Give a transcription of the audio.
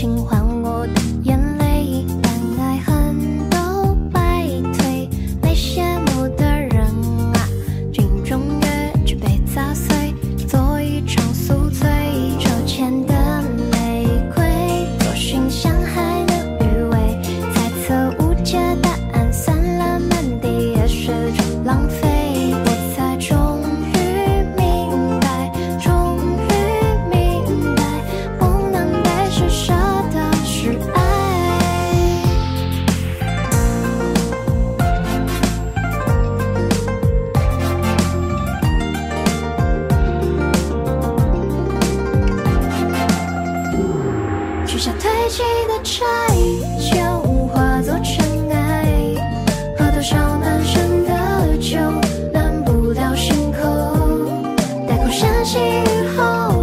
情话取下褪漆的钗就化作尘埃。喝多少暖身的酒暖不了心口待空山新雨后